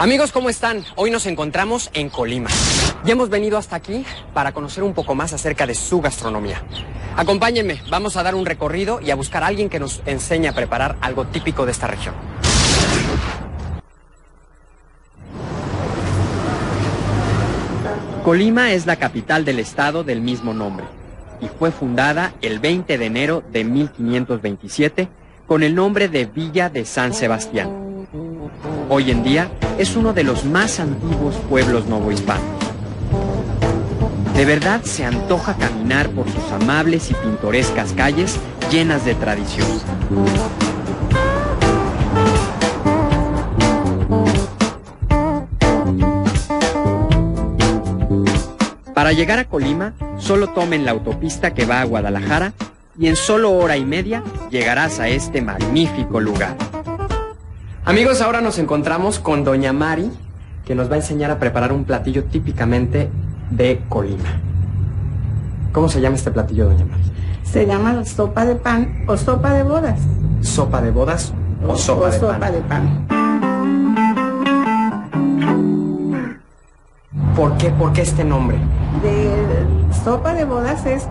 Amigos, ¿cómo están? Hoy nos encontramos en Colima. Ya hemos venido hasta aquí para conocer un poco más acerca de su gastronomía. Acompáñenme, vamos a dar un recorrido y a buscar a alguien que nos enseñe a preparar algo típico de esta región. Colima es la capital del estado del mismo nombre y fue fundada el 20 de enero de 1527 con el nombre de Villa de San Sebastián. Hoy en día es uno de los más antiguos pueblos novohispanos. De verdad se antoja caminar por sus amables y pintorescas calles llenas de tradición. Para llegar a Colima, solo tomen la autopista que va a Guadalajara y en solo hora y media llegarás a este magnífico lugar. Amigos, ahora nos encontramos con Doña Mari, que nos va a enseñar a preparar un platillo típicamente de Colima. ¿Cómo se llama este platillo, Doña Mari? Se llama sopa de pan o sopa de bodas. ¿Sopa de bodas o, sopa, de, sopa pan? de pan. ¿Por qué, ¿Por qué este nombre? De sopa de bodas es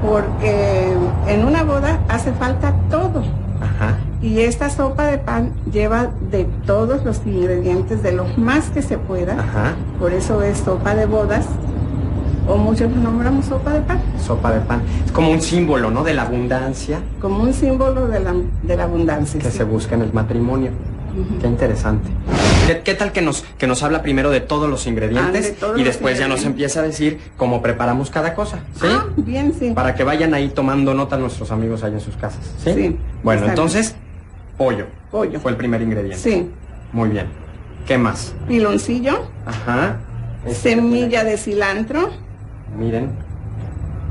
porque en una boda hace falta todo. Ajá. Y esta sopa de pan lleva de todos los ingredientes, de lo más que se pueda. Ajá. Por eso es sopa de bodas. O muchos lo nombramos sopa de pan. Sopa de pan. Es como un símbolo, ¿no? De la abundancia Como un símbolo de la, de la abundancia. que sí. se busca en el matrimonio. Qué interesante. ¿Qué, qué tal que nos, que nos habla primero de todos los ingredientes Ah, de todos y los después ya nos empieza a decir cómo preparamos cada cosa? ¿Sí? Ah, bien, sí. Para que vayan ahí tomando nota nuestros amigos allá en sus casas. ¿Sí? Sí, Bueno, entonces, pollo. Pollo. Fue el primer ingrediente. Sí. Muy bien. ¿Qué más? Piloncillo, Ajá. Este semilla de cilantro, Miren.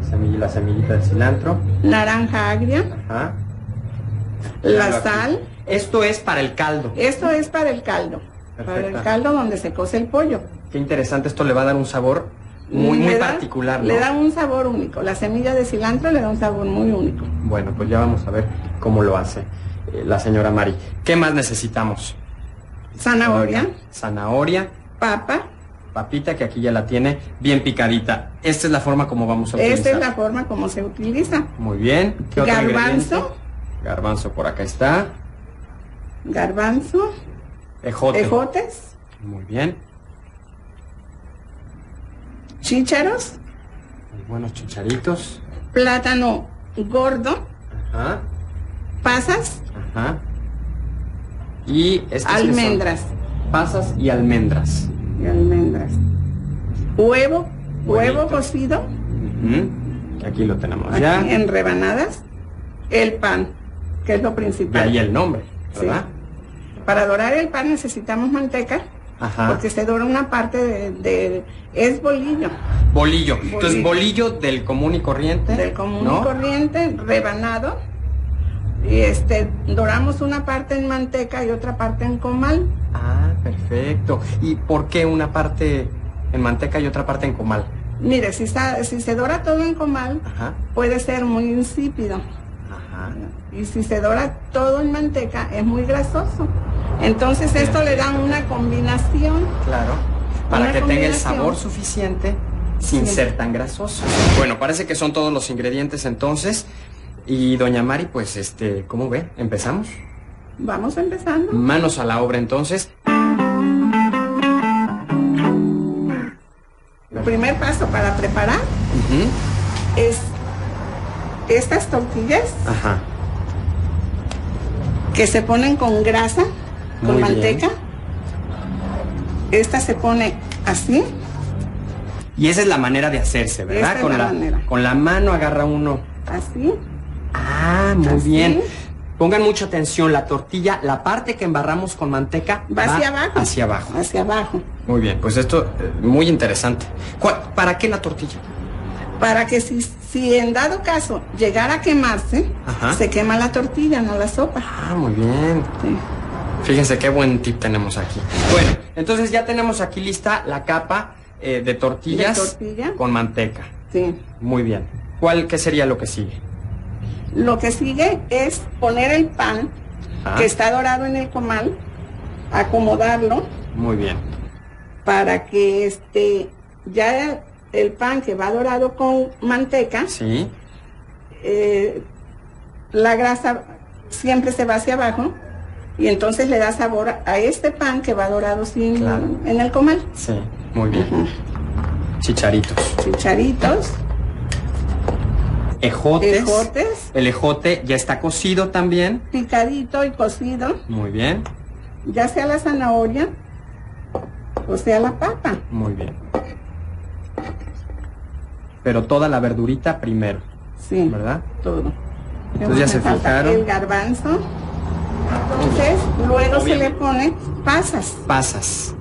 Semilla, la semillita de cilantro. naranja agria, Ajá. la aquí. sal. Esto es para el caldo. Esto es para el caldo. Para el caldo donde se cose el pollo. Qué interesante. Esto le va a dar un sabor muy, muy da- particular, ¿no? Le da un sabor único. La semilla de cilantro le da un sabor muy único. Bueno, pues ya vamos a ver cómo lo hace eh, la señora Mari. ¿Qué más necesitamos? Zanahoria, Zanahoria, papa. papita que aquí ya la tiene bien picadita. Esta es la forma como vamos a utilizar. Esta es la forma como se utiliza. Muy bien. ¿Qué otro Garbanzo. Garbanzo por acá está. Garbanzo, Ejote. ejotes, Muy bien. chícharos, Muy buenos chicharitos. plátano gordo, Ajá. pasas, Ajá. Y son almendras. Pasas y almendras. y almendras. Huevo, huevo cocido. Aquí lo tenemos aquí ya. en rebanadas. El pan, que es lo De principal. ahí el nombre, Sí. ¿verdad? Para dorar el pan necesitamos manteca, Ajá. porque se dora una parte de, de- es bolillo, Bolillo. Entonces, Bolillo. bolillo del común y corriente. del común ¿no? y corriente, rebanado. Este, doramos una parte en manteca y otra parte en comal. Ah, perfecto. ¿Y por qué una parte en manteca y otra parte en comal? Mire, si, está- si se dora todo en comal, Ajá. puede ser muy insípido. Ajá. Y si se dora todo en manteca, es muy grasoso. Entonces esto le da una combinación. Claro. Para que tenga el sabor suficiente sin Sí. ser tan grasoso. Bueno, parece que son todos los ingredientes entonces. Y doña Mari, pues, este, ¿cómo ve? ¿Empezamos? Vamos empezando. Manos a la obra entonces. El primer paso para preparar es estas tortillas Ajá. que se ponen con grasa, con Muy bien. manteca. Esta se pone así. Y esa es la manera de hacerse, ¿verdad? Esa es con la manera. con la mano agarra uno. Así. Ah, muy Así. bien. Pongan mucha atención, la tortilla, la parte que embarramos con manteca Va hacia abajo. Hacia abajo. Hacia abajo. Muy bien, pues esto eh, muy interesante. ¿Cuál- ¿Para qué la tortilla? Para que si, si en dado caso llegara a quemarse, Ajá. se quema la tortilla, no la sopa. Ah, muy bien. Sí. Fíjense qué buen tip tenemos aquí. Bueno, entonces ya tenemos aquí lista la capa eh, de tortillas De tortilla. con manteca. Sí. Muy bien. ¿Cuál qué sería lo que sigue? Lo que sigue es poner el pan Ah. que está dorado en el comal, acomodarlo Muy bien. para que este ya el pan que va dorado con manteca, Sí. eh, la grasa siempre se va hacia abajo y entonces le da sabor a este pan que va dorado sin, Claro. en el comal. Sí. Muy bien. Chicharitos. Chicharitos, Ejotes. ejotes, El ejote ya está cocido también. picadito y cocido, Muy bien. ya sea la zanahoria o sea la papa. Muy bien. Pero toda la verdurita primero, Sí, ¿verdad? todo. Entonces ya se fijaron. El garbanzo. Entonces, luego se le pone pasas. Pasas.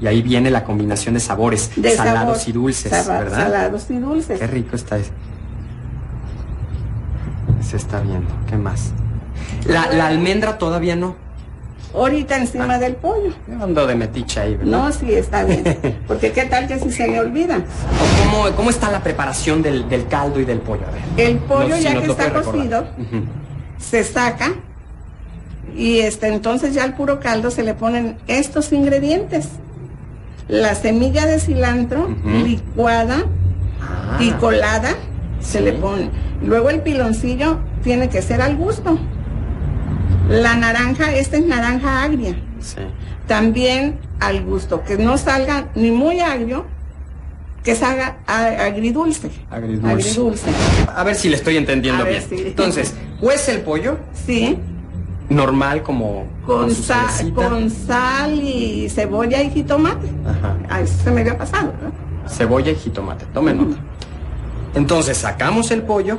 Y ahí viene la combinación de sabores, De salados sabor. y dulces, ¿verdad? Salados y dulces. Qué rico está eso. Se está viendo. ¿Qué más? La, la almendra todavía no. Ahorita encima del pollo. Ando de metiche ahí, ¿verdad? No, sí, está bien. Porque qué tal que si se me olvida. ¿O ¿Cómo, cómo está la preparación del, del caldo y del pollo? A ver. El pollo No, ya que está cocido, se saca y este entonces ya al puro caldo se le ponen estos ingredientes. La semilla de cilantro licuada Ah, y colada se le pone. Luego el piloncillo tiene que ser al gusto. La naranja, esta es naranja agria. sí. También al gusto, que no salga ni muy agrio, que salga agridulce. Agridulce. Agridulce. A ver si le estoy entendiendo A ver, bien. sí. Entonces, cuece el pollo Sí, normal como con, sal, con sal y cebolla y jitomate. Ajá. A eso se me había pasado. ¿no? Cebolla y jitomate. Tome nota. Entonces, sacamos el pollo,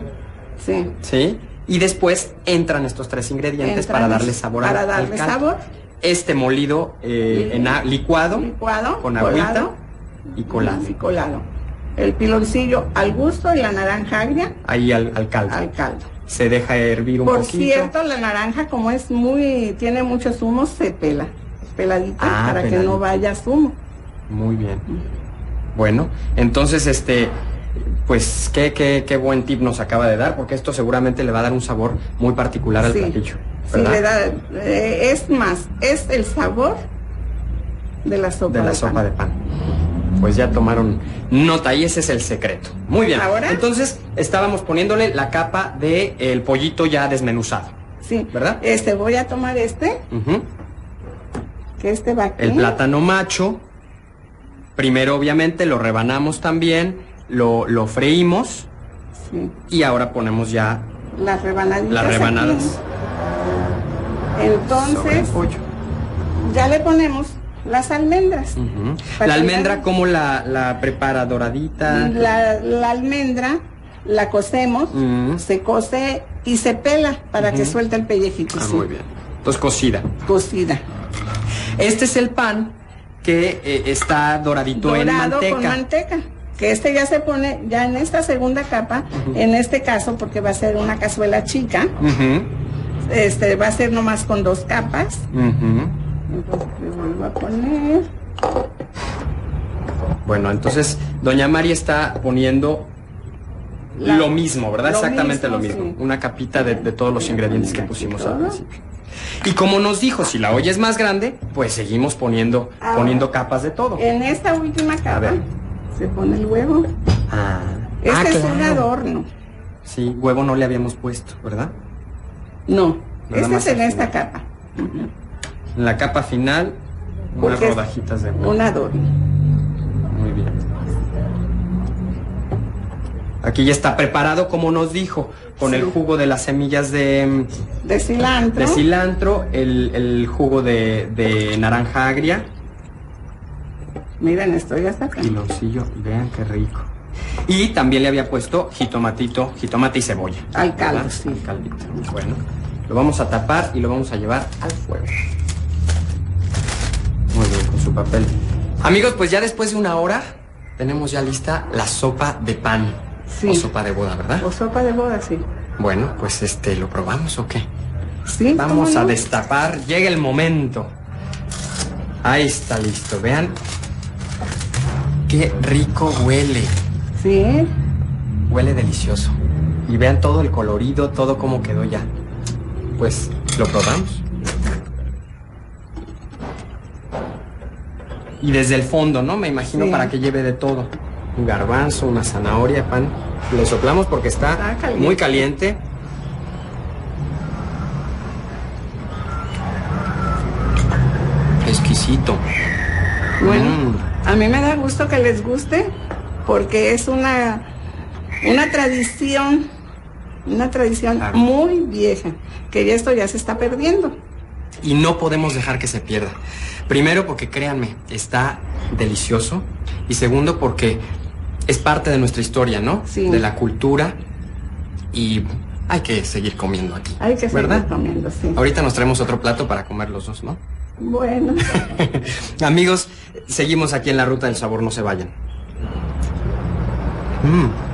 Sí. ¿sí? Y después entran estos tres ingredientes Entran para darle sabor al- Para al darle sabor. Este molido eh, en a- licuado Licuado. con agüita colado, y colado. Y colado. El piloncillo al gusto y la naranja agria Ahí al, al caldo. al caldo. Se deja hervir un Por poquito. cierto, la naranja como es muy, tiene mucho zumo, se pela. Peladita Ah, para que no vaya zumo. Muy bien. Bueno, entonces este, pues qué, qué, qué buen tip nos acaba de dar, porque esto seguramente le va a dar un sabor muy particular al Sí. platillo. Sí, le da, eh, es más, es el sabor de la sopa de la de sopa pan. de pan. Pues ya tomaron nota y ese es el secreto. Muy bien. Ahora- Entonces estábamos poniéndole la capa de el pollito ya desmenuzado. Sí. ¿Verdad? Este, voy a tomar este, que este va aquí. El plátano macho. Primero obviamente lo rebanamos también, lo, lo freímos Sí. y ahora ponemos ya Las rebanaditas. las aquí. rebanadas sobre el Entonces, pollo. ya le ponemos las almendras. La almendra, ¿cómo la, la prepara? ¿Doradita? La, la almendra la cocemos, se cose y se pela para que suelte el pellejito. Ah, sí. muy bien. Entonces cocida. Cocida. Este es el pan que eh, está doradito en Dorado manteca. con manteca. Que este ya se pone ya en esta segunda capa, en este caso porque va a ser una cazuela chica, este va a ser nomás con dos capas. Le vuelvo a poner. Bueno, entonces Doña María está poniendo La- lo mismo, ¿verdad? lo Exactamente mismo, lo mismo. sí. Una capita de, de todos los ingredientes que pusimos al principio. Y como nos dijo, si la olla es más grande, pues seguimos poniendo, Ahora. poniendo capas de todo. En esta última capa se pone el huevo. Ah, Este ah, es un adorno. Sí, huevo no le habíamos puesto, ¿verdad? No, Nada este es en esta capa. En la capa final, unas Porque rodajitas de huevo. Un adorno. Muy bien. Aquí ya está preparado como nos dijo, con el jugo de las semillas de, De cilantro. de cilantro, el, el jugo de, de naranja agria, Miren, esto ya está acá. piloncillo, vean qué rico. Y también le había puesto jitomatito, jitomate y cebolla. Al caldo, sí. Al caldito. Bueno, lo vamos a tapar y lo vamos a llevar al fuego. Papel. Amigos, pues ya después de una hora tenemos ya lista la sopa de pan. Sí. O sopa de boda, ¿verdad? O sopa de boda, sí. Bueno, pues este, ¿lo probamos o qué? Sí, Vamos ¿cómo a no? destapar, llega el momento. Ahí está listo, vean. Qué rico huele. Sí, Huele delicioso. Y vean todo el colorido, todo como quedó ya. Pues, ¿lo probamos? Y desde el fondo, ¿no? Me imagino Sí. para que lleve de todo. Un garbanzo, una zanahoria, pan. Le soplamos porque está, Está caliente. muy caliente. Exquisito. Bueno, Mm. a mí me da gusto que les guste porque es una, una tradición, una tradición Claro. muy vieja, que ya esto ya se está perdiendo. Y no podemos dejar que se pierda. Primero porque créanme, está delicioso. Y segundo porque es parte de nuestra historia, ¿no? Sí. De la cultura. Y hay que seguir comiendo aquí. Hay que seguir ¿Verdad? comiendo, sí. Ahorita nos traemos otro plato para comer los dos, ¿no? Bueno, Amigos, seguimos aquí en la ruta del sabor, no se vayan. Mm.